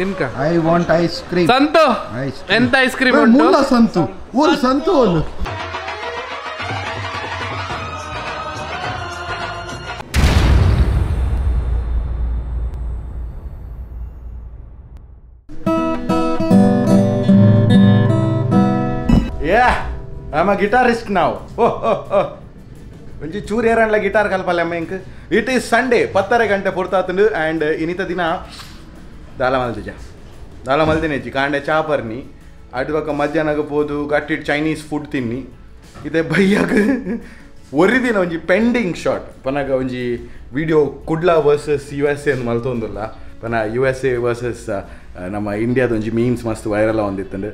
ತಿನ್ಕ I want ice cream Santu Ice cream. ಎಂತ ice cream ಉಂಟು ಮುಲ್ಲ ಸಂತು ಒಂದು ಸಂತು ಒಂದು ಯಾ ಆಮ ಗಿಟಾರಿಸ್ಟ್ ನಾವು ಓಹ್ ಓಹ್ ಓಹ್ ಒಂಜಿ ಚೂರು ಏರಣ್ಲ ಗಿಟಾರ್ ಕಲ್ಪಲ್ಲ ಅಮ್ಮ ಇಂಕ್ ಇಟ್ ಈಸ್ ಸಂಡೇ ಪತ್ತರ ಗಂಟೆ ಪುರ್ತಾತುಂಡು ಆ್ಯಂಡ್ ಇನ್ನಿತ ದಿನ ದಾಲ ಮಲ್ದಿಜ ದಾಲ ಮಲ್ದಿನೇಜಿ ಕಾಂಡೆ ಚಾಪರ್ನಿ ಅಡ್ವಕ ಮಧ್ಯಾಹ್ನಗ ಪೋದು ಗಟ್ಟಿಟ್ ಚೈನೀಸ್ ಫುಡ್ ತಿನ್ನಿ. ಇದೇ ಬೈಯಾಗ ಒರಿದಿನ ಒಂಜಿ ಪೆಂಡಿಂಗ್ ಶಾಟ್ ಪನಗ ಒಂಜಿ video Kudla versus U S ಮಲ್ತೊಂದುಲ್ಲ. ಪನ ಯು ಎಸ್ ಎ ವರ್ಸಸ್ ನಮ್ಮ ಇಂಡಿಯಾದ ಒಂಜಿ ಮೀಮ್ಸ್ ಮಸ್ತ್ ವೈರಲ್ ಒಂದಿತ್ತಂಡು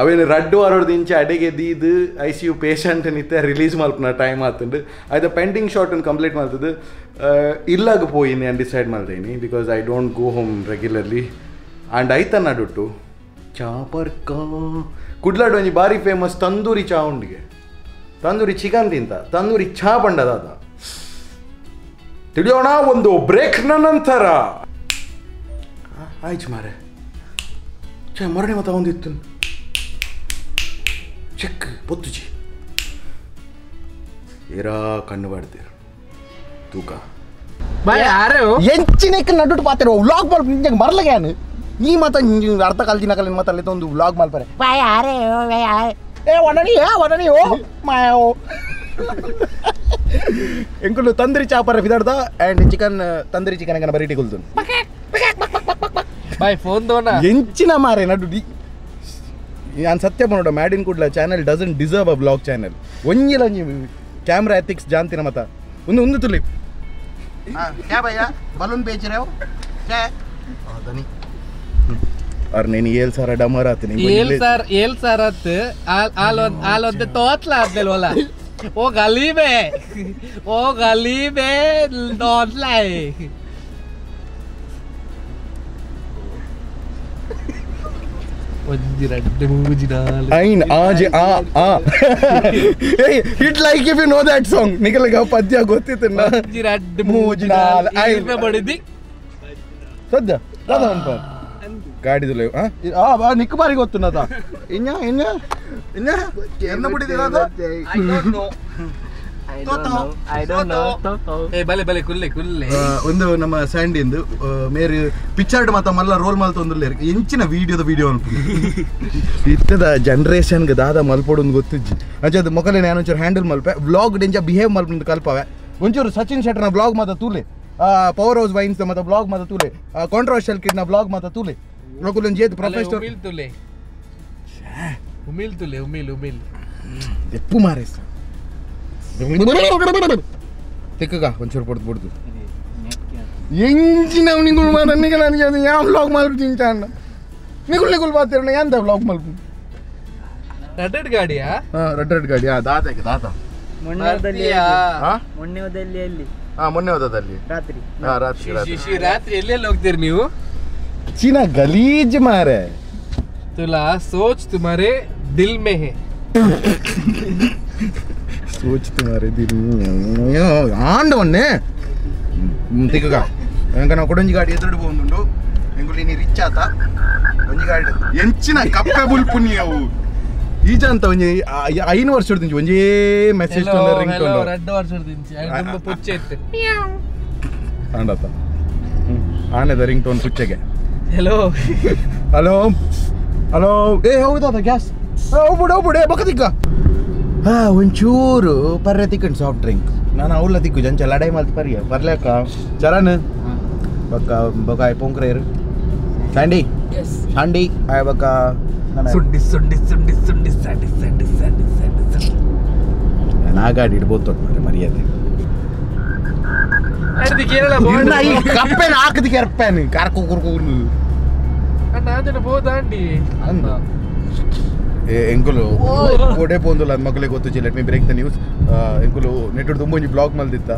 ಅವೇನು ರಡ್ಡು ಅರೋಡ್ದು ಇಂಚೆ ಅಡಿಗೆ ದೀದು ಐ ಸಿ ಯು ಪೇಷಂಟ್ ನಿತ್ತೆ ರಿಲೀಸ್ ಮಲ್ಪನ ಟೈಮ್ ಆತುಂಡು ಪೆಂಡಿಂಗ್ ಶಾಟ್ ಕಂಪ್ಲೀಟ್ ಮಾಡ್ತದ್ದು. ಇಲ್ಲಾಗ ಪೋಯಿನಿ ನಾನು decide ಮಾಡ್ದೇನಿ because I don't go home regularly and ಡುಟ್ಟು ಕಾ ಕುಡ್ಲಾಡು ಒಂಜಿ ಬಾರಿ ಫೇಮಸ್ ತಂದೂರಿ ಚಾ ಉಂಡಿಗೆ. ತಂದೂರಿ ಚಿಕನ್ ತಿಂತ, ತಂದೂರಿ ಚಾ ಬಂಡದಾದ ತಿಳಿಯೋಣ ಒಂದು ಬ್ರೇಕ್ನ ನಂತರ. ಆಯ್ತು ಮಾರೆ ಚೆ ಮರಣೆ ಮತ ಒಂದಿತ್ತು ಚೆಕ್ ಪೊತ್ತುಜಿ ಏರಾ ಕಣ್ಣು ಬಾಡ್ತೀರ ತೂಕ ಬಾಯ್ ಯಾರು ಎಂಚಿನಕ್ಕೆ ನಡುಟ್ಟು ಪಾತಿರೋ ವ್ಲಾಗ್ ಮಾಲ್ ನಿಂಗೆ ಮರ್ಲಗ್ಯಾನು ಈ ಮಾತ ಅರ್ಧ ಕಾಲ ದಿನ ಕಾಲಿನ ಮಾತಲ್ಲಿ ಒಂದು ವ್ಲಾಗ್ ಮಾಲ್ಪರೆ ಬಾಯ್ ಯಾರೇ ಏ ಒಡನಿ ಏ ಒಡನಿ ಓ ಮಾಯೋ ಎಂಕುಲು ತಂದರಿ ಚಾಪರ ಫಿದಾಡ್ದ ಆ್ಯಂಡ್ ಚಿಕನ್ ತಂದರಿ ಚಿಕನ್ ಬರೀಟಿ ಕುಲ್ತು ಬಾಯ್ ಫೋನ್ ತೋಣ ಎಂಚಿನ ಮಾರೆ ನಡು ಡಿ ನಾನು ಸತ್ಯ ನೋಡ made in Kudla channel doesn't deserve a blog channel ಒಂಜಿಲ ಒಂಜಿ ಕ್ಯಾಮ್ರಾ ಎಥಿಕ್ಸ್ ಜಾಂತಿನ ಮತ ಒಂದು ಒಂದು ತುಲಿ. ಕ್ಯಾ ಭಯ್ಯ? ಬಲೂನ್ ಬೇಚಿರೇವ್ ಕ್ಯಾ? ಅದನಿ ಅವ್ರ ನೀನು ಏಳು ಸಾವಿರ ಡಮರ್ ಆತೀನಿ ಏಳ್ ಸಾರ್ ಏಳ್ ಸಾರ್ ಹತ್ತು ಆಲ್ ಒಂದ್ ಆಲ್ ಒಂದ್ ತೋತ್ಲ ಆದ್ಮೇಲೆ ಹೊಲ ಓ ಗಲೀಬೆ ಓ ಗಲೀಬೆ ನೋಡ್ಲ ಒಂಜಿ ರಡ್ಡು ಮೂಜಿ ನಾಲ್ಕು ಐನ್ ಆಜೆ ಆ ಆ it like if you know that song ನಿಖಲ್ಗ ಪದ್ಯ ಗೊತ್ತಿತ್ತು ನಾ ಒಂಜಿ ರಡ್ಡು ಮೂಜಿ ಮೂಜಿ ನಾಲ್ ನಾಲ್ಕು ಐದು. ಐದು ಬಡಿದಿ ಸದ್ಯ ದಾದ ಅನ್ಪ ಗಾಡಿದು ಆ ಬಾ ನಿಕ್ ಬಾರಿ ಗೊತ್ತು ನಾದ ಇನ್ನ ಇನ್ನ ಇನ್ನ ಎನ್ನ ಬಿಡಿದಿರ ಏ ಬಲೆ ಬಲೆ ಕುಲ್ಲೆ ಕುಲ್ಲೆ. ಒಂದು ನಮ್ಮ ಸ್ಯಾಂಡಿಂದು ಮೇರಿ ಪಿಕ್ಚರ್ಡ್ ಮಾತ ಮಲ್ಲ ರೋಲ್ ಮಲ್ತೊಂದುಲ್ಲ ಎಂಚಿನ ವಿಡಿಯೋದ ವಿಡಿಯೋ ಅನ್ಪು ಇತ್ತದ ಜನರೇಷನ್ಗೆ ದಾದ ಮಲ್ಪೊಡೊಂದು ಗೊತ್ತಿಜ್ಜಿ. ಅಂಚದ ಮೊಕಲೆ ನಾನು ಒಂಚೂರು ಹ್ಯಾಂಡಲ್ ಮಲ್ಪೆ. ವ್ಲಾಗ್ ಡೆಂಜ ಬಿಹೇವ್ ಮಲ್ಪಂದು ಕಲ್ಪವೆ. ಒಂಚೂರು ಸಚಿನ್ ಶೆಟ್ಟರ್ನ ಬ್ಲಾಗ್ ಮಾತ ತೂಲೆ ಪವರ್ ಹೌಸ್ ವೈನ್ಸ್ ಮಾತ ಬ್ಲಾಗ್ ಮಾತ ತೂಲೆ ಕಾಂಟ್ರವರ್ಷಿಯಲ್ ಕಿಡ್ನ ಬ್ಲಾಗ್ ಮಾತ ತೂಲೆ ನಕುಲನ್ ಜೇತ್ ಪ್ರೊಫೆಸರ್ ಉಮಿಲ್ ತುಲೆ ಉಮಿಲ್ ತುಲೆ ಉಮಿಲ್ ಉಮಿಲ್ ಎಪ್ಪು ಮಾರೇಸ್. ತೆಕ್ಕಗ ಒಂಚೂರು ಪಡ್ದು ಬಿಡ್ದು ಎಂಚಿನ ನಿಗುಳು ಮಾಡ ನಿಗ ನನಗೆ ಅದು ಯಾವ ಬ್ಲಾಗ್ ಮಲ್ಪು ತಿಂಚಾಣ ನಿಗುಳು ನಿಗುಳು ಬಾತಿರೋಣ ಎಂತ ಬ್ಲಾಗ್ ಮಲ್ಪು ರಡ್ಡೆಡ್ ಗಾಡಿಯಾ ಹಾಂ ರೆಡ್ ರೆಡ್ ಗಾಡಿ ಹಾಂ ದಾತಕ್ಕೆ ದಾತ ಮೊನ್ನೆದಲ್ಲಿ ಬರ್ತೀಯಾ? ಹಾಂ ಮೊನ್ನೆದಲ್ಲಿ ಎಲ್ಲಿ ಹಾಂ ಮೊನ್ನೆ ಹೋದದಲ್ಲಿ ರಾತ್ರಿ ಹಾಂ ರಾತ್ರಿ ಶಿ- ರಾತ್ರಿ ಶಿ- ಶಿ, ರಾತ್ರಿ ಎಲ್ಲೆಲ್ಲಿ ಹೋಗ್ತೀರಿ ನೀವು ಚೀನ ಗಲೀಜ್ ಮಾರೆ ತುಲಾ ಸೋಚ್ ತುಮಾರೆ ದಿಲ್ ಮೇ ಹೇ ಸೋಚಿತು ಮಾರೆ ಆಂಡವನ್ನೇ ತಿಕ್ಕಗ ಎಂಕ ನಾವು ಕೊಡೊಂಜಿ ಗಾಡಿ ಎದುರು ಬಂದುಂಡು ಎಂಗುಲಿ ನೀ ರಿಚ್ ಆತ. ಒಂಜಿ ಗಾಡಿ ಎಂಚಿನ ಕಪ್ಪೆ ಬುಲ್ಪುನಿ ಅವು. ಈಜ ಅಂತ ಒಂಜಿ ಐನು ವರ್ಷ ಹಿಡ್ದಿಂಚಿ ಒಂಜಿ ಮೆಸೇಜ್ ರಿಂಗ್ ತೊಂದರೆ ರೆಡ್ ವರ್ಷದ ಹಿಡ್ದಿಂಚಿ ತುಂಬ ಪುಚ್ಚೆ ಇತ್ತು. ಆಂಡತ. ಆನೆದ ರಿಂಗ್ ಟೋನ್ ಪುಚ್ಚೆಗೆ. ಹಲೋ ಹಲೋ ಹಲೋ ಏ ಹೌದಾ ಗ್ಯಾಸ್ ಹೋಗ್ಬಿಡು ಹೋಗ್ಬಿಡು. ಬಕದಿಕ್ಕ ಒಂಚೂರು ಪರ್ರೆ ತಿಕ್ಕಂಡು ಸಾಫ್ಟ್ ಡ್ರಿಂಕ್ ನಾನು ಅವ್ಲ ತಿಕ್ಕು ಜಂಚ ಲಡೈ ಮಲ್ತ್ ಪರ್ಯ ಬರ್ಲೇಕ ಚರನ್ ಬಕ್ಕ ಬಕ ಆಯ್ ಪೊಂಕ್ರೇರು ಸ್ಯಾಂಡಿ ಸ್ಯಾಂಡಿ ಆಯ್ ಬಕ ಸುಂಡಿ ಸುಂಡಿ ಸುಂಡಿ ಸುಂಡಿ ಸಂಡಿ ಸಂಡಿ ಸಂಡಿ ಸಂಡಿ ಸಂಡಿ ನಾ ಗಾಡಿ ಇಡ್ಬೋದು ಮಾರೆ ಮರ್ಯಾದೆ ಅಡ್ದಿ ಕೇರಳ ಇನ್ನ ಈ ಕಪ್ಪೆನ ಹಾಕದಿಕ್ಕೆ ಎರ್ಪೆನ್ ಕಾರ್ಕೊ ಕುರ್ಕೊ ನಾಜನ ಬೋದಾಂಡಿ ಅಂದ. ಎಂಕುಲು ಒಡೆ ಪೋಂದುಲ್ಲ ಅದು ಮಕ್ಕಳಿಗೆ ಗೊತ್ತು let me break the news ಎಂಕುಲು ನೆಟ್ಟು ತುಂಬ ಒಂಜಿ ಬ್ಲಾಗ್ ಮಲ್ದಿತ್ತ?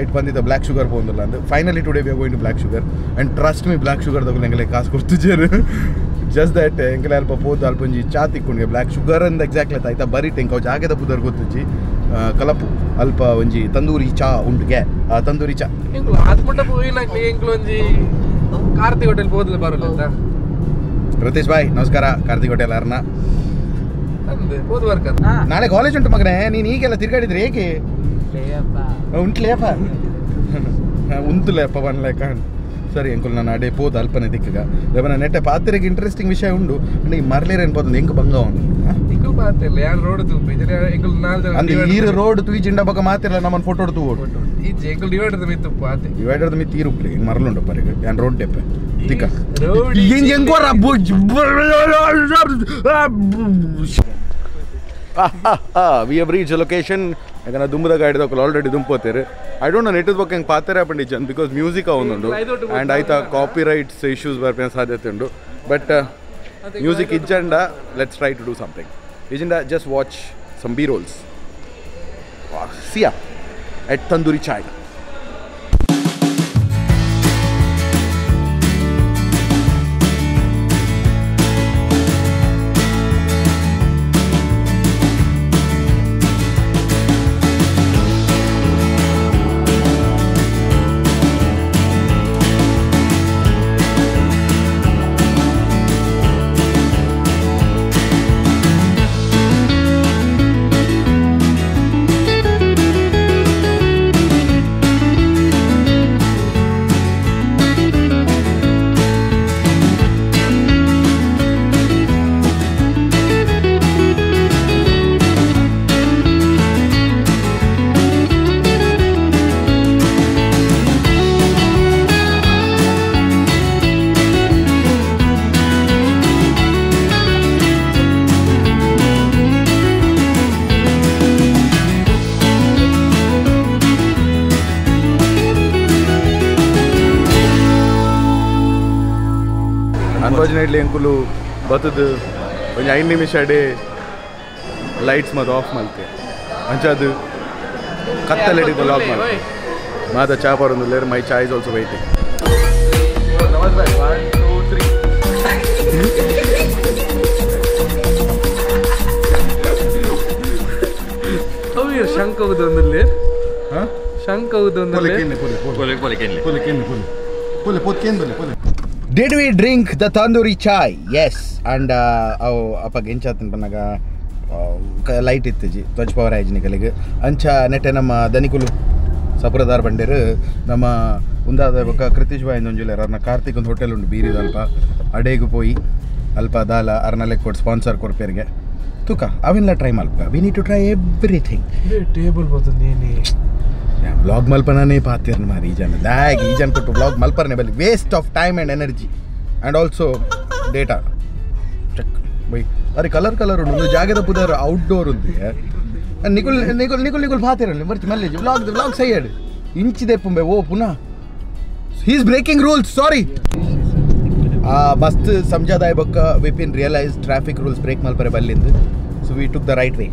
ಐಟ್ ಬಂದಿದ್ದ ಬ್ಲಾಕ್ ಶುಗರ್ ಪೋಂದುಲ್ಲ ಅಂದ್ರೆ finally today we going to black sugar and trust me black sugar ತಗೊಳ್ಳಿ ಎಂಗಲೆ ಕಾಸು ಕೊಡ್ತಿದ್ದೇರು ಜಸ್ಟ್ ದಟ್ ಎಂಕಲೆ ಅಲ್ಪ ಪೋದು ಅಲ್ಪ ಒಂಜಿ ಚಾ ತಿಕ್ಕೊಂಡ್ಗೆ ಬ್ಲಾಕ್ ಶುಗರ್ ಅಂದ ಎಕ್ಸಾಕ್ಟ್ಲಿ ಆಯ್ತಾ? ಬರಿ ಟೆಂಕ್ ಅವು ಜಾಗದ ಪುದರ್ ಗೊತ್ತಿಜ್ಜಿ ಕಲಪು ಅಲ್ಪ ಒಂಜಿ ತಂದೂರಿ ಚಾ ಉಂಡ್ಗೆ. ಆ ತಂದೂರಿ ಚಾ. ಒಂಜಿ ಕಾರ್ತಿ ಹೋಟೆಲ್ ಬೋದಲ ಬರಲ್ಲ ರತೀಶ್ ಬಾಯ್ ನಮಸ್ಕಾರ. ಕಾರ್ತಿಕ್ ಹೋಟೆಲ್ ಅರ್ನ. ಅಂದೆ ಹೋದ್ ವರ್ಕ್ ಅದು ನಾಳೆ ಕಾಲೇಜ್ ಉಂಟು ಮಗನೇ ನೀನ್ ಈಗೆಲ್ಲ ತಿರ್ಗಾಡಿದ್ರೆ ಏಕೆ ಉಂಟು ಲೇಪ ಒನ್ ಬನ್ಲೇಕ ಸರಿ ಅಂಕುಲ್ ನಾನು ಅಡೆ ಪೋದು ಅಲ್ಪನೆ ದಿಕ್ಕಗ ದೇವನ ನೆಟ್ಟೆ ಪಾತ್ರೆಗೆ ಇಂಟ್ರೆಸ್ಟಿಂಗ್ ವಿಷಯ ಉಂಡು ಅಂದ್ರೆ ಈ ಮರ್ಲೇರ್ ಅನ್ಬೋದು ಹೆಂಗ್ ಬಂಗ ಅವನು ನಿಗೂ ಮಾತಿಲ್ಲ ಯಾರು ರೋಡ್ ತೂಪ ಎಂಕಲ್ ನಾಲ್ ಅಂದ್ರೆ ಈರ ರೋಡ್ ತೂಯಿ ಜಿಂಡ ಬಕ ಮಾತಿರಲ್ಲ ನಮ್ಮನ್ನು ಫೋಟೋ ಹೊಡ್ತು ಓಡು ಈ ಎಂಕಲ್ ಡಿವೈಡರ್ ಮಿತ್ತು ಪಾತೆ ಡಿವೈಡರ್ ಮಿ ತೀರುಪ್ಲಿ ಮರಲುಂಡು ಪರಿಗೆ ಯಾನ್ ರೋಡ್ ಡೆಪ್ಪೆ road ಹೆಂಗ್ ಹೆಂಗ್ ವಿ ಹವ್ ರೀಚ್ ಲೊಕೇಶನ್ ಯಾಕಂದ್ರೆ ದುಂಬದ ಗಾಡಿ ತಗೊಳ್ಳಿ ಆಲ್ರೆಡಿ ದುಂಪೋತೀರಿ ಐ ಡೋಂಟ್ ನೋ ನೆಟ್ಟದ ಬಗ್ಗೆ ಹೆಂಗೆ ಪಾತ್ರ ಹಾಪಂಡಿ ಜನ್ ಬಿಕಾಸ್ ಮ್ಯೂಸಿಕ್ ಅವನೊಂದು ಆ್ಯಂಡ್ ಆಯ್ತಾ ಕಾಪಿ ರೈಟ್ಸ್ ಇಶ್ಯೂಸ್ ಬರ್ಪಿನ ಸಾಧ್ಯತೆ ಉಂಡು but music ಇಜ್ಜಂಡ let's try to do something ಇಜಿಂಡ just watch some B rolls see ya at Tandoori Chai unfortunately ಅಂಕುಲು ಬತ್ತದು ಒಂದು ಐದು ನಿಮಿಷ ಅಡೆ ಲೈಟ್ಸ್ ಮತ್ತು ಆಫ್ ಮಲ್ತೆ ಅಂಚದು ಕತ್ತಲೆ ಹಿಡಿದು ಲಾಕ್ ಮಾಡಿ ಮಾತ ಚಾ ಬರೋದು lair my chai is also waiting ಅವ್ರು ಶಂಕ್ ಹೋಗುದು ಒಂದಲ್ಲಿ ಹಾಂ ಶಂಕ್ ಹೋಗುದು ಒಂದಲ್ಲಿ did we drink the tandoori chai S and ಅವು ಅಪ್ಪ ಗೆಂಚಾತನ ಬನ್ನಾಗ ಲೈಟ್ ಇತ್ತಜಿ ಧ್ವಜ ಪವರ್ ಆಯ್ಜಿನಿಕಲಿಗೆ ಅಂಚ ನೆಟ್ಟೆ ನಮ್ಮ ದನಿಕುಲು ಸಪ್ರದಾರ್ ಬಂಡೇರು, ನಮ್ಮ ಉಂದಾದ ಬೊಕ್ಕ ಕೃತೀಶ್ ಬಾಯ್ ಒಂಜುಲೇರ್ ಅರ್ನ ಕಾರ್ತಿಕ್ ಒಂದು ಹೋಟೆಲ್ ಉಂಟು, ಬೀರಿದ ಅಲ್ಪ. ಅಡೇಗು ಪೋಯಿ, ಅಲ್ಪ ದಾಲ ಅರ್ನಲೆ ಕೊಟ್ಟು ಸ್ಪಾನ್ಸರ್ ಕೊಡ್ಪೇರಿಗೆ ತುಕ, ಅವೆಲ್ಲ try ಮಲ್ಪ we need to try everything table ಬಂತು ಬ್ಲಾಗ್ ಮಲ್ಪನೇ ಪಾತಿರ್ನ ಮಾರಿ ಈ ಜನ. ದಾಗ್ ಈ ಜನ ಕೊಟ್ಟು ಬ್ಲಾಗ್ ಮಲ್ಪರ್ನೆ ಬಲ್ಲಿ waste of time and energy and also data check bye. ಅರೆ ಕಲರ್ ಕಲರ್ ಉಂಡು ಜಾಗದ ಪುದರ್ ಔಟ್ಡೋರ್ ಉಂದು ನಿಗುಲ್ ನಿಗುಲ್ ನಿಗುಲ್ ನಿಗುಲ್ ಪಾತಿರಲ್ಲಿ ಮರ್ಚಿ ಮಲ್ಲಿ ಬ್ಲಾಗ್ ಬ್ಲಾಗ್ ಸೈಡ್ ಇಂಚಿದೆ ಪುಂಬೆ, ಓ, ಪುನಃ. ಹೀಸ್ ಬ್ರೇಕಿಂಗ್ ರೂಲ್ಸ್ ಸಾರಿ ಮಸ್ತ್ ಸಮಜಾದಾಯ ಬೊಕ್ಕ Vipin realise traffic rules break ಮಲ್ಪರೆ ಬಲ್ಲಿಂದು so we took the right way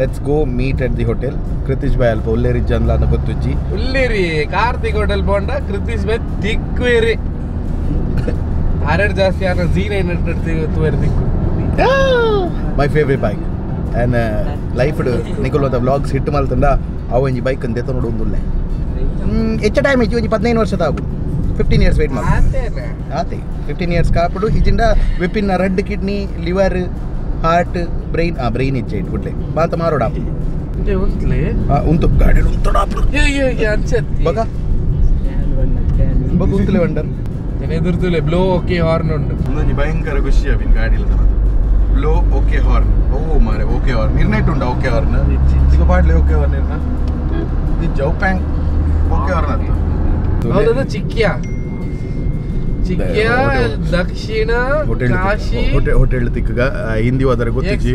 let's go meet at the hotel Kritish ಬಾಯ್ ಅಲ್ಪ ಉಲ್ಲೇರಿ ಜನ್ಲ ಅಂತ ಗೊತ್ತುಜ್ಜಿ ಉಲ್ಲಿರಿ ಕಾರ್ತಿಕ್ ಹೋಟೆಲ್ ಬೋಂಡ ಕೃತಿಶ್ ಬಾಯ್ ತಿಕ್ಕುವೇರಿ ಹರಡ್ ಜಾಸ್ತಿ ಆನ ಜೀ ನೈನ್ ಹಂಡ್ರೆಡ್ ತೂವರಿ ತಿಕ್ಕು my favourite bike and life ನಿಕುಲ್ ಒಂದು ವ್ಲಾಗ್ಸ್ ಹಿಟ್ ಮಲ್ತಂಡ ಅವ ಒಂಜಿ ಬೈಕ್ ಅಂತ ಎತ್ತ ನೋಡು ಒಂದುಲ್ಲೆ ಹೆಚ್ಚು ಟೈಮ್ ಹೆಚ್ಚು ಒಂಜಿ ಪದಿನೈದು ವರ್ಷದ ಆಗು. ಫಿಫ್ಟೀನ್ ಇಯರ್ಸ್ ವೇಟ್ ಮಾಡಿ. ಆತೆ. ಫಿಫ್ಟೀನ್ ಇಯರ್ಸ್ ಕಾಪಡು. ಇಜಿಂದ Vipin red kidney liver heart brain ಆ ಬ್ರೈನ್ ಇಚ್ಛೆ ಇಟ್ಬಿಡ್ಲೆ ಮಾತ ಮಾರೋಡ ಉಂತು ಗಾಡಿ ಬಗ ಬಗ ಉಂತಲೆ ವಂಡರ್ ಎದುರ್ತುಲೆ ಬ್ಲೋ ಓಕೆ ಹಾರ್ನ್ ಉಂಟು ಒಂದೊಂದು ಭಯಂಕರ ಖುಷಿ ಅವಿನ ಗಾಡಿಲ ಬ್ಲೋ ಓಕೆ ಹಾರ್ನ್ ಓ ಮಾರೆ ಓಕೆ ಹಾರ್ನ್ ನಿರ್ನೈಟ್ ಉಂಡ ಓಕೆ ಹಾರ್ನ್ ಈಗ ಪಾಡ್ಲೆ ಓಕೆ ಹಾರ್ನ್ ಇರ್ನ ಜೌಪ್ಯಾಂಗ್ ಓಕೆ ಹಾರ್ನ್ ಅಂತ ಚಿಕ್ಕಿಯಾ ದಕ್ಷಿಣ ಹೋಟೆಲ್ ಕಾಶಿ. ಹೋಟೆಲ್ ತಿಕ್ಕಗ ಹಿಂದಿ ಹೋದರೆ ಗೊತ್ತಿಜ್ಜಿ.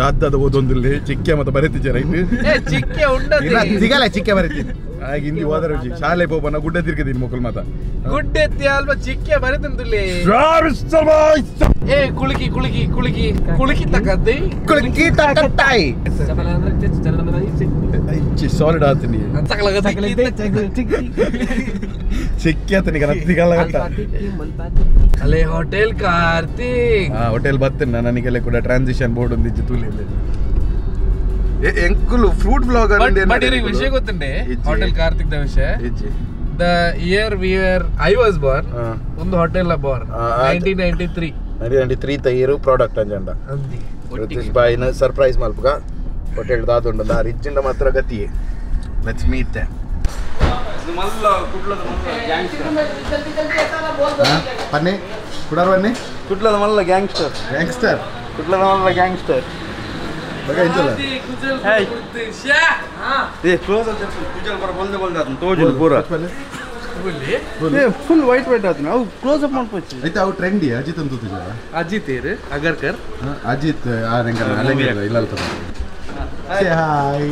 ದಾದ ಓದೊಂದಿಲ್ಲ ಚಿಕ್ಕ ಮತ್ತೆ ಬರೀತಿಜ್ಜೆ ರೈಟ್ ಚಿಕ್ಕೆ ಉಂಡ ಸಿಗಲ್ಲ ಚಿಕ್ಕ ಬರೀತೀನಿ. ಆಗ ಹಿಂದಿ ಹೋದರೆ ಶಾಲೆ ಪೋಪನ ಗುಡ್ಡ ತಿರ್ಗದೀನಿ ಮಕ್ಕಳು ಮಾತ ಗುಡ್ ಎತ್ತಿ ಅಲ್ಪ ಚಿಕ್ಕೆ ಬರೆತಂತುಲಿ ಏ ಕುಳುಕಿ ಕುಳುಕಿ ಕುಳುಕಿ ಕುಳುಕಿ ತಕ್ಕದ್ದಿ? ಕುಳುಕಿ ತಕತ್ತಾಯಿ ಸಾಲಿಡ್ ಆತೀನಿ. ಸಿಕ್ಕಿ ಆತನಿ ಸಿಗಲ್ಲ ಗಂಟ. ಅಲೆ ಹೋಟೆಲ್ ಕಾರ್ತಿಕ್. ಆ ಹೋಟೆಲ್ ಬರ್ತೇನೆ ನನಗೆಲ್ಲ ಕೂಡ ಟ್ರಾನ್ಸಿಷನ್ ಬೋರ್ಡ್ ಒಂದು ತುಲಿ ಎಂಕುಲು ಫ್ರೂಟ್ ಬ್ಲಾಗರ್ ಬಟ್ ಬಟ್ ಇವ್ರಿಗೆ ವಿಷಯ ಗೊತ್ತುಂಡೆ ಹೋಟೆಲ್ ಕಾರ್ತಿಕ್ ದ ವಿಷಯ ಇಜ್ಜಿ the year we are I was born ಹಾ. ಒಂದು ಹೋಟೆಲ್ ಬಾರ್ನ್ ಆ, ಆ- ನೈನ್ಟೀನ್ ನೈನ್ಟಿ ತ್ರೀ ನಡಿ ನಡಿ ತ್ರೀ ತೈರು ಪ್ರಾಡಕ್ಟ್ ಅಂಜಂಡ ರಿತೀಶ್ ಬಾಯಿನ ಸರ್ಪ್ರೈಸ್ ಮಲ್ಪಗ ಹೋಟೆಲ್ ದಾದುಂಡ ಆ ರಿಜ್ಜಿಂದ ಮಾತ್ರ ಗತಿ ಲೆಟ್ಸ್ ಮೀಟ್ ಪನ್ನಿ ಕುಡಾರ್ ಬನ್ನಿ ಕುಟ್ಲದ ಮಲ್ಲ ಗ್ಯಾಂಗ್ಸ್ಟರ್ ಗ್ಯಾಂಗ್ಸ್ಟರ್ ಕುಟ್ಲದ ಮಲ್ಲ ಗ್ಯಾಂಗ್ಸ್ಟರ್ ಬಗ ಫುಲ್ ವೈಟ್ ವೈಟ್ ಆತನ ಅವು ಕ್ಲೋಸ್ ಅಪ್ ಮಾಡ್ಕೊಚ್ಚಿ ಐತೆ ಅವು ಟ್ರೆಂಡಿ ಅಜಿತ್ ಅಂತ ತುಜ? ಅಜಿತ್ ಏರ್ ಅಗರ್ಕರ್. ಅಜಿತ್ ಆ ರೆಂಗ ಅಲೆಂಗ ಇಲ್ಲ ಹಾಯ್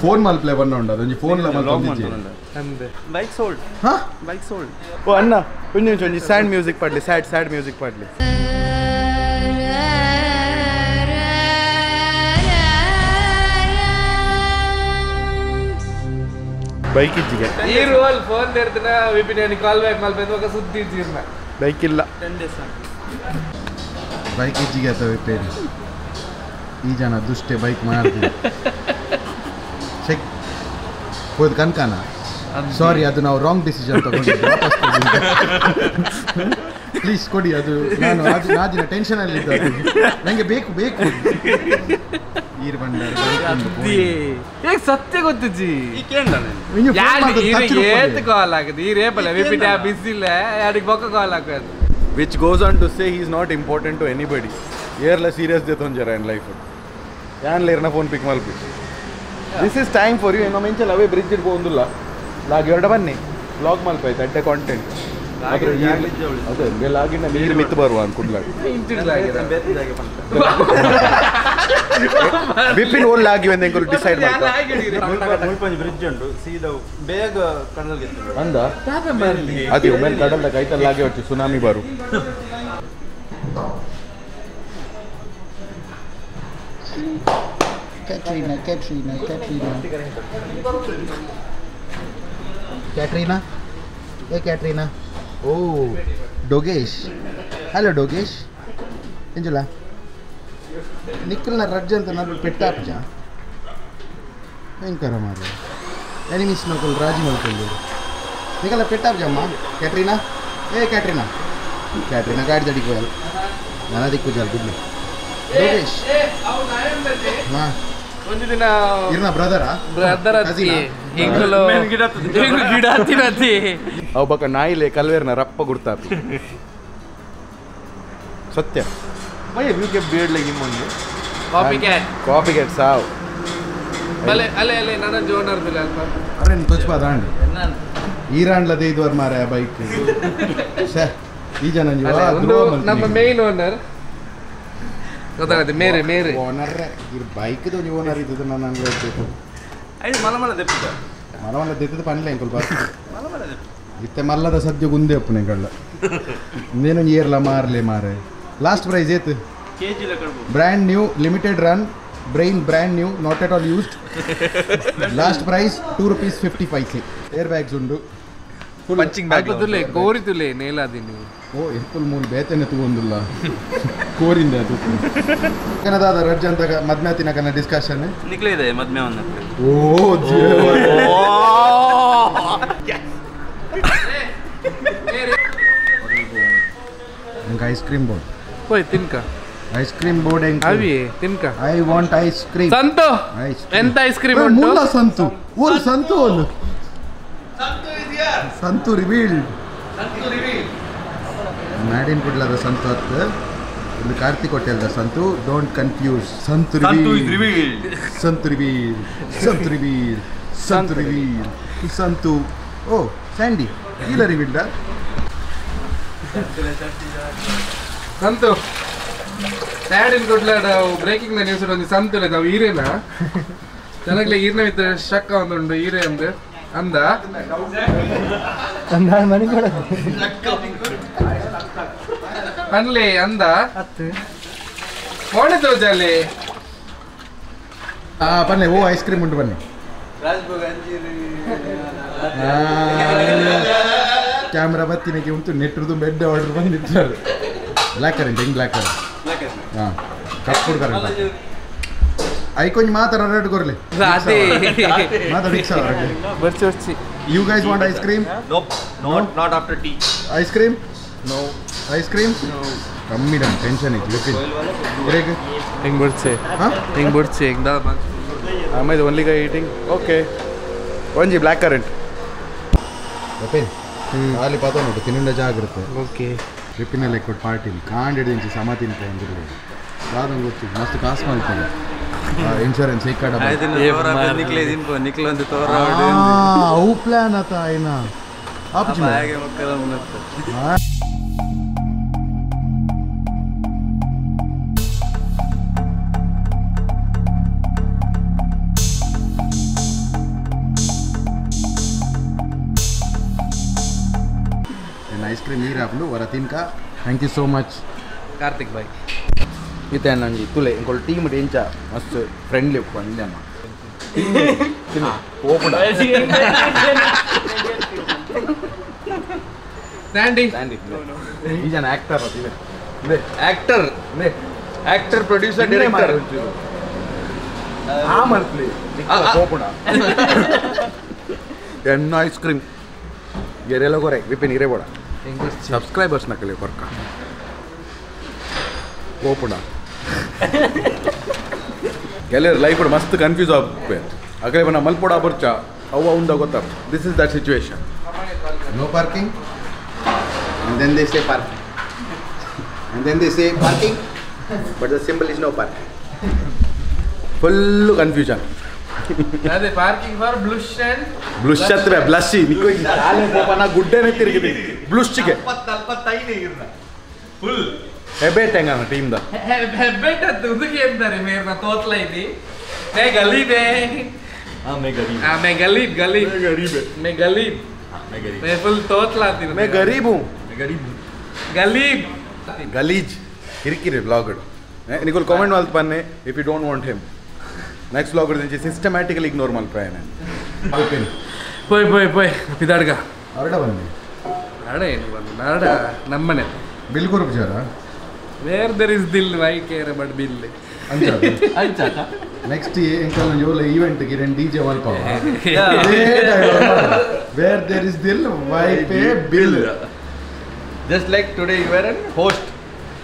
ಫೋನ್ ಮಲ್ಪ್ಲೆ ಬಣ್ಣ ಉಂಡ? ಅದೊಂದು ಫೋನ್ ಮಲ್ಪೊಂದಿಜ್ಜಿ ಅಂದೆ ಬೈಕ್ ಸೋಲ್ಡ್ ಹಾ? ಬೈಕ್ ಸೋಲ್ಡ್ ಓ ಅಣ್ಣ ಒಂಜಿ ಒಂಜಿ ಸ್ಯಾಡ್ ಮ್ಯೂಸಿಕ್ ಪಾಡ್ಲಿ ಸ್ಯಾಡ್ ಸ್ಯಾಡ್ ಮ್ಯೂಸಿಕ್ ಪಾಡ್ಲಿ. ಬೈಕ್ ಇಜ್ಜಿಗೆ ಈ ರೋಲ್ ಫೋನ್ ತೆರ್ದಿನ ವಿಪಿನ್ ಕಾಲ್ ಬ್ಯಾಕ್ ಮಾಡ್ಬೇಕು ఒక ಸುದ್ದಿ ಜೀರ್ಣ ಬೈಕ್ ಇಲ್ಲ. ಬೈಕ್ ಇಜ್ಜಿಗೆ ಅಥವಾ ವಿಪಿನ್ ಈ ಜನ ದುಷ್ಟೆ ಬೈಕ್ ಮಾಡ್ತೀವಿ ಚೆಕ್ ಹೋದ್ ಕನ್ಕಾನ? ಸಾರಿ ಅದು ನಾವು ರಾಂಗ್ ಡಿಸಿಷನ್ ತಗೊಂಡಿದ್ದೀವಿ ಪ್ಲೀಸ್ ಕೊಡಿ. ಅದು ನಾನು ಆ ನಾದಿನ ಟೆನ್ಷನ್ ಅಲ್ಲಿ ನನಗೆ ಬೇಕು ಬೇಕು. ಈರ್ ಬಂಡಾರ bike ಒಂದು phone. ಏ ಸತ್ಯ ಗೊತ್ತಿಜ್ಜಿ ಈ ಕೇಂದ್ರ ಇನ್ನು phone ಯಾರು ಮಾಡೋದು touch ನು ಏತ್ ಕೊಡಿ. ಕಾಲ್ ಆಗದು ಈ ರೇಪಲ್ಲ ವಿಪಿನ್ ಬಿಸಿ ಇಲ್ಲ ಯಾರಿಗೆ ಬೊಕ್ಕ ಕಾಲ್ ಹಾಕೋದು which goes on to say he is not important to anybody ಏರ್ಲ serious ದೇ ತೊಂಜರ ಇನ್ ಲೈಫ್ ಯಾನ್ಲ ಇರ್ನ phone pick ಮಲ್ಪಿ this is time for you ಏನೋ ಮೆಂಚಲ್ ಅವೇ ಬ್ರಿಡ್ಜ್ ಇಡ್ಬೋದಿಲ್ಲ ಲಾಗ್ ಎರಡ ಬನ್ನಿ ಬ್ಲಾಗ್ ಮಲ್ಪ ಆಯ್ತು ಅಡ್ಡೆ ಕಾಂಟೆಂಟ್ ಅದೇ ಲಾಗಿನ ನೀರು ಮಿತ್ತು ಬರುವ ಅನ್ಕೊಂಡ್ಲಾಗ ಬಿಪಿನ್ ಓಲ್ ಲಾಗಿ ಒಂದು ಎಂಕುಲು ಡಿಸೈಡ್ ಮಾಡ್ತಾ ಬ್ರಿಡ್ಜ್ ಉಂಟು ಸೀದಾ ಬೇಗ ಕಣ್ಣಲ್ಲಿ ಅಂದ ಅದೇ ಒಮ್ಮೆ ಕಡಲ್ದ ಕೈತಲ್ಲಾಗೆ ಹೊಚ್ಚಿ ಸುನಾಮಿ ಬರು Katrina, Katrina, Katrina. Katrina? Hey Katrina. Oh, Dogesh. Hello Dogesh. Angela. ನಿಖಿಲ್ನ ರಜ್ಜ ಅಂತ ನಾನು ಪೆಟ್ಟಾಪ್ಜ ಭಯಂಕರ ಮಾರು ಎನಿಮಿಸ್ ನೋಡ್ಕೊಂಡು ರಾಜಿ ನೋಡ್ಕೊಂಡು ನಿಖಲ ಪೆಟ್ಟಾಪ್ಜಮ್ಮ ಕ್ಯಾಟ್ರಿನಾ? ಏ ಕ್ಯಾಟ್ರಿನಾ? ಕ್ಯಾಟ್ರಿನಾ ಗಾಡಿ ದಡಿಗೆ ಹೋಯಲ್ಲ ನನ್ನ ದಿಕ್ಕು ಜಾಲ್ ಬಿಡ್ಲಿ. ಯೋಗೇಶ್ ಹಾಂ. ಒಂದು ದಿನ ಇರ್ನ ಬ್ರದರಾ ಗಿಡ ಅವು ಬಕ ನಾಯಿಲೆ ಕಲ್ವೇರ್ನ ರಪ್ಪ ಗುರ್ತಾಪಿ ಸತ್ಯ. ಮಯ್ಯ ವಿಕೆ ಬೇಡ್ಲೆ ಇಮ್ಮೊಂದು ಕಾಪಿ ಕ್ಯಾಟ್ ಕಾಪಿ ಗೆಟ್ ಸಾವ್ ಅಲೆ ಅಲೆ ಅಲೆ ನನ್ನ ಜೋನರ್ ಬಿಲ್ ಅಲ್ಪ ಅರೆ ತುಚ್ಬಾ ದಾಂಡ್ ಈರಾಂಡ್ಲದ ಐದುವರೆ ಮಾರ ಬೈಕ್ ಛೇ ಈ ಜನ ನೀವು ಅಲೆ ಒಂದು ನಮ್ಮ ಮೇನ್ ಓನರ್ ಗೊತ್ತಾಗತ್ತೆ ಮೇರೆ ಮೇರೆ ಓನರ್ ಈ ಬೈಕ್ದು ನೀವು ಓನರ್ ಇದ್ದದ್ದು ನಾನು ಹಂಗೆ ಹೇಳ್ಬೇಕು ಐದು ಮಲ ಮಲ ದೆಪ್ಪಿದ ಮಲವಲ್ಲ ತೆತ್ತದ ಪನ್ಲೆ ಸ್ವಲ್ಪ ಇತ್ತೆ ಮಲ್ಲದ ಸದ್ಯ ಗುಂದೆ ಅಪ್ಪನೆ ಕಳ್ಳ ಇನ್ನೇನು ಏರ್ಲ ಮಾರ್ಲೆ ಮಾರೆ ಲಾಸ್ಟ್ ಪ್ರೈಸ್ ಏತು ಕೆ ಜಿ ಲೆಕ್ಕ brand new limited run brain brand new not at all used last price two rupees fifty paise air bags ಉಂಡು ಪಂಚಿಂಗ್ ಬ್ಯಾಗ್ ತುಲೆ ಕೋರಿ ತುಲೆ ನೇಲಾದಿ ನೀವು ಓ ಎಪ್ಪಲ್ ಮೂಲ ಬೇತನೆ ತಗೊಂಡಿಲ್ಲ ಕೋರಿಂದ ಅದು ಕನ್ನದಾದ ರಜ್ ಅಂತ ಮದ್ಮೆ ತಿನ್ನಕನ ಡಿಸ್ಕಷನ್ ನಿಕ್ಲೆ ಇದೆ ಮದ್ಮೆ ಒಂದು ಓ ಜೀವ ನಂಗೆ ಐಸ್ ಕ್ರೀಮ್ ಬೋರ್ಡ್ ಹೋಯ್ ತಿನ್ಕ ಐಸ್ ಕ್ರೀಮ್ ಬೋರ್ಡ್ ಹೆಂಗ್ ಅವಿ ತಿನ್ಕ I want ice cream Santu ice ಎಂತ ಐಸ್ ಕ್ರೀಮ್ ಉಂಟು ಮುಲ್ಲ ಸಂತು ಓಲ್ ಸಂತು ಒಂದು ಸಂತು ರಿವೀಲ್ಡ್ ಮ್ಯಾಡಿನ್ ಕೊಡ್ಲದ ಸಂತು ಹತ್ತು ಒಂದು Karthik ಹೋಟೆಲ್ದ Santu don't confuse Santu reveal Santu reveal Santu reveal Santu reveal Santu O Sandy ಇಲ್ಲ ರಿವೀಲ್ಡ ಸಂತು ಸ್ಯಾಡ್ ಇನ್ ಕೊಡ್ಲಾಡ ಬ್ರೇಕಿಂಗ್ ದ ನ್ಯೂಸ್ ಒಂದು ಸಂತು ನಾವು ಹೀರೇನ. ಜನಗ್ಲೆ ಹೀರ್ನ ವಿತ್ತ ಶಕ್ಕ ಒಂದುಂಡು ಈರೆ ಅಂದು. ಅಂದ? ಅನ್ಲಿ ಅಂದ? ಕೋಣೆ ತೋಜಲ್ಲಿ ಆ ಬನ್ನಿ ಓ ಐಸ್ ಕ್ರೀಮ್ ಉಂಟು ಬನ್ನಿ. ಕ್ಯಾಮ್ರಾ ಬತ್ತಿನಕ್ಕೆ ಉಂಟು ನೆಟ್ರದು ಬೆಡ್ ಆರ್ಡರ್ ಬಂದಿದ್ದಾರೆ ಬ್ಲ್ಯಾಕ್ ಕರೆಂಟ್ ಹೆಂಗ್ ಬ್ಲ್ಯಾಕ್ ಕರೆಂಟ್ ಹಾಂ ಕಪ್ಪುಡು ಕರೆಂಟ್ ಐಕೊಂಜ್ ಮಾತಾಡ ರೇಟ್ ಕೊರ್ಲಿ ಅದೇ ಮಾತಾಡಿ ಬರ್ಸಿ ಬರ್ಸಿ you guys want ice cream nope not not after tea ice cream no ice cream ಕಮ್ಮಿ ಡನ್ ಟೆನ್ಷನ್ ಐತಿ ವಿಪಿನ್ ಬ್ರೇಕ್ ಹೆಂಗ್ ಬಿಡ್ಸೆ ಹಾಂ ಹೆಂಗ್ ಬಿಡ್ಸೆ ಹೆಂಗ್ ಆಮೇಲೆ ಒನ್ಲಿ ಗೈ ಈಟಿಂಗ್ ಓಕೆ ಒಂಜಿ ಬ್ಲ್ಯಾಕ್ ಕರೆಂಟ್ ವಿಪಿನ್ ಅಲ್ಲಿ ಪಾತ ನೋಡು ತಿನ್ನಿಂದ ಜಾಗ್ರತೆ ಓಕೆ ವಿಪಿನಲ್ಲಿ ಕೊಟ್ಟು ಪಾರ್ಟಿ ಕಾಂಡ್ ಹಿಡಿದು ಸಮ ತಿಂತ ಅಂದಿರ್ಬೋದು ಯಾವ್ದಂಗೆ ಗೊತ್ತು ಮಸ್ತ್ ಕಾಸು ಮಾಡ್ತಾರೆ ಇನ್ಶೂರೆನ್ಸ್ ಈ ಕಡೆ ಅವು ಪ್ಲಾನ್ ಆತ ಏನ ಆಪಚಿ ಹಾಗೆ ಮಕ್ಕಳ ಮುನ್ನತ್ತ ಐಸ್ ಕ್ರೀಮ್ ನೀರು ಹಾಕೊಂಡು ವರ ತಿನ್ಕ thank you so much Karthik bye ಇತ್ತೆ ನಂಜಿ ತುಲೆ ಇಂಕೊಲ್ ಟೀಮ್ ಡೆಂಚ ಮಸ್ತ್ ಫ್ರೆಂಡ್ಲಿ ಒಪ್ಕೊಂಡು ಅಮ್ಮ ಓಪನ್ ಸ್ಟ್ಯಾಂಡಿ ಈ ಜನ actor actor actor producer director ಆ ಮಂತ್ಲಿ ಓಪಣ ಎನ್ನ ಐಸ್ ಕ್ರೀಮ್ ಎರೆಲ್ಲ ಗೊರೆ ವಿಪಿನ್ ಇರೇ ಬೋಡ ಕಲಿ ಕೊರ್ಕ ಓಪಣ ಎಲ್ಲರ ಲೈಫ್ ಮಸ್ತ್ ಕನ್ಫ್ಯೂಸ್ ಆಗ್ಬೇಕು. ಅಕಲೆ ಬನ್ನ ಮಲ್ಪುಡ ಬರ್ಚ. ಅವ ಉಂದ ಗೊತ್ತ this is that situation no parking And then they say parking. And then they say parking, but the symbol is no parking. Full confusion ಅದೇ parking for blush and blush ಹತ್ರ ಬ್ಲಸ್ಸಿ ನಿಕ್ಕೋಗಿ ಗುಡ್ಡೆನೆ ತಿರುಗಿದೆ ಬ್ಲುಶ್ಗೆ ಹೆಬೇಟ್ ಹೆಂಗನ ಟೀಮ್ದ ಹೆಬ್ಬೆಟ್ ಅದು ಉದುಗೆ ಅಂತಾರೆ ಮೇರ್ನ ತೋತ್ಲ ಇದ್ದಿ ಮೇ ಗಲೀಬೆ ಆ ಮೇ ಗಲೀಬ್ ಗಲೀಬ್ ಮೇ ಗಲೀಬ್ ಮೇ ಫುಲ್ ತೋತ್ಲ ಅಂತೀನಿ ಮೇ ಗರೀಬು ಗಲೀಬ್ ಗಲೀಜ್ ಕಿರಿಕಿರಿ ಬ್ಲಾಗ್ಗಳು ನಿಕೋಲ್ ಕಾಮೆಂಟ್ ಮಲ್ತ್ ಬನ್ನಿ if you don't want him next blog ದಿಂಚಿ systematically ignore ಮಲ್ ಪ್ರಯಾಣ. Open. ಪೋಯ್ ಪೋಯ್ ಪೋಯ್. ಪಿದಾಡ್ಗ ಹೊರಡ ಬನ್ನಿ. ನಾಡ ಏನು ಬಂದು? ನಾಡ ನಮ್ಮನೆ. ಬಿಲ್ ಕೊರ್ಬಿಚಾರ where there is Dil why care but bill next ಎಂಕಲ್ ಯೋಲ ಈವೆಂಟ್ಗೆ ಡಿ ಜೆ ಮಲ್ಪ where there is Dil why pay bill just like today you are an host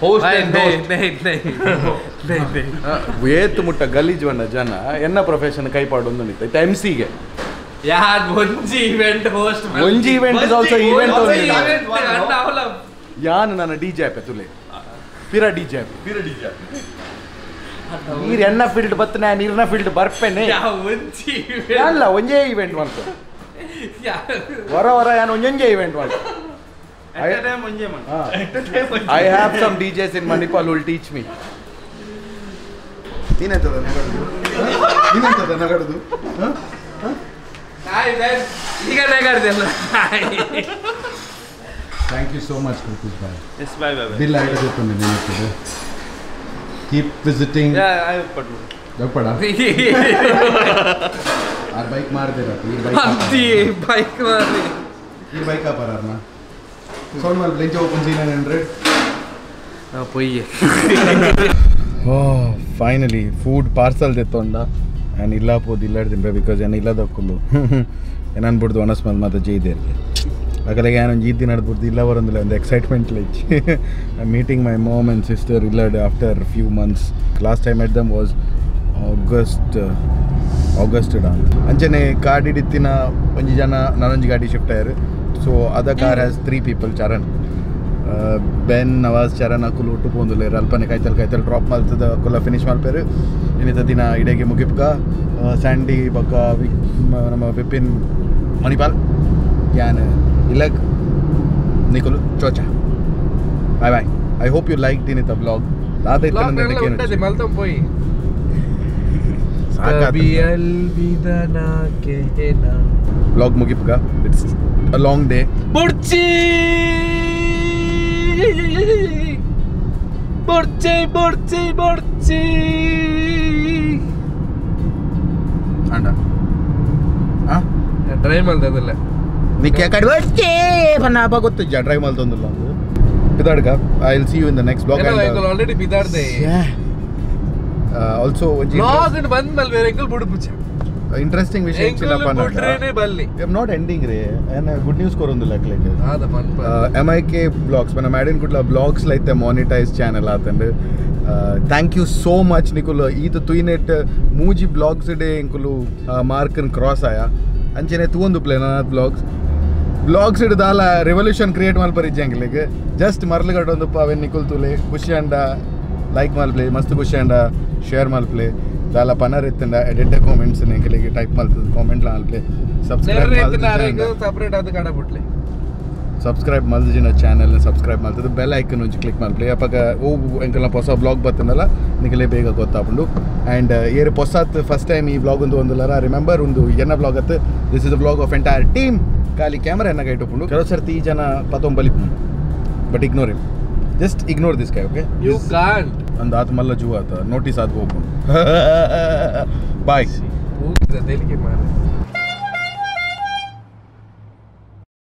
host and host ಏತ್ ಮುಟ್ಟ ಗಲೀಜ್ ಬಣ್ಣ ಜನ ಎನ್ನ ಪ್ರೊಫೆಷನ್ ಕೈಪಾಡು ಒಂದು ನಿಂತ. ಎಂ ಸಿಗೆ ಯಾರ್ ಒಂಜಿ ಇವೆಂಟ್ ಹೋಸ್ಟ್ ಒಂಜಿ ಇವೆಂಟ್ ಇಸ್ ಆಲ್ಸೋ ಇವೆಂಟ್ ಯಾನ್ ನನ್ನ ಡಿ ಜೆ ಆಪೆ ತುಲೆ? ಪಿರ ಡಿ ಜೆ ನೀರ್ ಎನ್ನ ಫೀಲ್ಡ್ ಬತ್ತನೆ ನೀರ್ನ ಫೀಲ್ಡ್ ಬರ್ಪೆನೆ. ಒಂಜಿ ಅಲ್ಲ ಒಂಜೇ ಇವೆಂಟ್ ಮಾಡ್ತು ವರ ವರ ಯಾನ್ ಒಂಜೊಂಜೇ ಇವೆಂಟ್ ಮಾಡ್ತು ಮುಂಜೆ Mann I have some D chess in Manipal will teach me ನೀನೆಂತದ ನಗಡುದು ನೀನೆಂತದ ನಗಡುದು ಹ? ಈಗ ನೆಗಾಡ್ದೆಲ್ಲ thank you so much Krithik bye yes bye bye bye bill idea ಗೊತ್ತು ನೆನಪಿದೆ ಕೀಪ್ ವಿಸಿಟಿಂಗ್ ದಪ್ಪಡ ಆ ಬೈಕ್ ಮಾರ್ದಿರ ಈ ಬೈಕ್ ಅಂತಿ ಬೈಕ್ ಮಾರಿ ಈ ಬೈಕ್ ಆಪರಾರ್ನ ಓ ಪೊಯ್ಯೆ ಫೈನಲಿ ಫುಡ್ ಪಾರ್ಸಲ್ ತೆತ್ತೊಂಡ ನಾನು ಇಲ್ಲ ಪೋದು ತಿಂಬೆ ಬಿಕಾಸ್ ಏನು ಇಲ್ಲದ ದಕ್ಕುಲು ಏನು ಅನ್ಬಿಡ್ದು ಅನಸ್ಮಲ್ ಮತ್ತೆ ಜೈದೇರ್ಗೆ ಅಕಲೆಗೆ ನಾನು ಜೀತಿ ನಡ್ಬಿಡ್ದು ಇಲ್ಲ ಬರೋದಿಲ್ಲ ಒಂದು excitement like meeting my mom and sister ಇಲ್ಲಡ್ after few months last time at them was August August ಡಾ ಅಂಚನೆ ಕಾಡಿಡಿತ್ತಿನ ಒಂಜಿ ಜನ ನಾನೊಂಜಿ ಗಾಡಿ ಶಿಫ್ಟ್ ಆಯ್ರು. ಸೊ ಅದ car has three people Charan Ben Nawaz Charan ಅಕುಲು ಒಟ್ಟು ಪೋಂದುಲ್ಲೇರು ಅಲ್ಪನೆ ಕೈತಲ್ ಕೈತಲ್ ಡ್ರಾಪ್ ಮಲ್ತದ ಅಕುಲ ಫಿನಿಶ್ ಮಲ್ಪೇರು ಇನ್ನಿತ ದಿನ ಇಡೆಗೆ ಮುಗಿಪ್ಕ ಸ್ಯಾಂಡಿ ಬೊಕ್ಕ ವಿ ಮ- ನಮ್ಮ ವಿಪಿನ್ ಮಣಿಪಾಲ್ ಯಾನ್ ಇಲಗ್ ನಿಕುಲು ಚೋಚ bye bye I hope you like ದಿನಿತ blog ಉಂಟದೆ ಮಲ್ತಂ ಪೋಯಿ ಸಾಕಾತು ಕಬಿ ಅಲ್ವಿದನ ಕೆಹೆನ blog ಮುಗಿಪ್ಕ it's a long day ಬುಡ್ಚಿ ಬುಡ್ಚಿ ಬುಡ್ಚಿ ಬುಡ್ಚಿ ಅಂಡ ಹಾಂ ಟ್ರೈ ಮಾಡ್ದಲ್ಲ ನಿಕ್ಕೆ ಕಡೆ ಬರ್ಚೇ ಪನ್ನಾಪ ಗೊತ್ತು ಜ ಡ್ರೈವ್ ಮಲ್ತೊಂದಿಲ್ಲ ಒಂದು ಇದಾಡ್ಕ I will see you in the next blog already ಬಿದ್ದಾಡ್ದೆ Also ಒಂಜಿ ಮಾಗನ್ ಬಂದ್ ಬೇರೆ ಎಂಗಲ್ ಬುಡು ಇಂಟ್ರೆಸ್ಟಿಂಗ್ ವಿಷಯ ಇಚ್ಚಿಲಪ್ಪ ಬುಡ್ರೇನೆ ಬಲ್ಲಿ ನಾಟ್ ಎಂಡಿಂಗ್ ರೇ. ಆನ್ ಗುಡ್ ನ್ಯೂಸ್ ಕೊರೊಂದು ಲಕ್ಲೇಕ್ ಆದ ಪನ್ ಎಂ ಐ ಕೆ ಬ್ಲಾಗ್ಸ್ ಪನ ಮ್ಯಾಡಿನ್ ಕುಟ್ಲ ಬ್ಲಾಗ್ಸ್ ಲೈತೆ ಮಾನಿಟೈಸ್ ಚಾನೆಲ್ ಆತಂಡ್. ಥ್ಯಾಂಕ್ ಯು ಸೋ ಮಚ್ ನಿಕುಲು. ಈತ ತುಯ್ನೆಟ್ ಮೂಜಿ ಬ್ಲಾಗ್ಸ್ ಡೇ ಎಂಕುಲು ಮಾರ್ಕನ್ ಕ್ರಾಸ್ ಆಯ. ಅಂಚೆನೆ ತೂವೊಂದು ಪ್ಲೇ ನನ್ನ ಬ್ಲಾಗ್ಸ್ ಬ್ಲಾಗ್ಸ್ ದಾಲ ರೆವಲ್ಯೂಷನ್ ಕ್ರಿಯೇಟ್ ಮಲ್ಪರಿಜ್ಜೆ ಅಂಕ್ಲಿಗೆ ಜಸ್ಟ್ ಮರ್ಲು ಕಟ್ಟೊಂದು ಅವೆನ್ ನಿಕುಲ್ ತುಲೆ. ಖುಷಿ ಅಂಡ. ಲೈಕ್ ಮಲ್ಪ್ಲೆ ಮಸ್ತ್ ಖುಷಿ ಅಂಡ. ಶೇರ್ ಮಲ್ಪ್ಲೆ ದಾಲ ಪನರ್ ಎತ್ತಂಡ ಎಡಿಟ್ ಕಾಮೆಂಟ್ಸ್ ನೆಂಕಲಿಗೆ ಟೈಪ್ ಮಲ್ತದ ಕಾಮೆಂಟ್ ಮಲ್ಪ್ಲೆ ಸಬ್ಸ್ಕ್ರೈಬ್ ಅದು ಕಡ ಸಬ್ಸ್ಕ್ರೈಬ್ ಮಲ್ದಿನ ಚಾನಲ್ ಸಬ್ಸ್ಕ್ರೈಬ್ ಮಾಡ್ತದೆ ಬೆಲ್ ಐಕನ್ ಒಂಚು ಕ್ಲಿಕ್ ಮಾಡ್ಲಿ ಅಪ್ಪಾಗ ಓ ಎಂಕಲ್ನ ಹೊಸ ಬ್ಲಾಗ್ ಬರ್ತದಲ್ಲ ನಿಖಲೆ ಬೇಗ ಗೊತ್ತಾಪುಂಡು. ಆ್ಯಂಡ್ ಏರ್ ಹೊಸತ್ ಫಸ್ಟ್ ಟೈಮ್ ಈ ಬ್ಲಾಗ್ ಒಂದು ಒಂದಲ್ಲ ರಿಮೆಂಬರ್ ಒಂದು ಎನ್ನ ಬ್ಲಾಗ್ ಅತ್ತು this is the vlog of entire team ಖಾಲಿ ಕ್ಯಾಮ್ರಾ ಎನ್ನಾಗ ಇಟ್ಟುಕೊಂಡು ಕೆಲವು ಸರ್ತಿ ಈ ಜನ ಪತ್ತೊಂಬಲಿ but ignore Just ignore this guy, okay? You this can't. And that malla juwa tha. Notice that go. Bye. Who's the delicate man?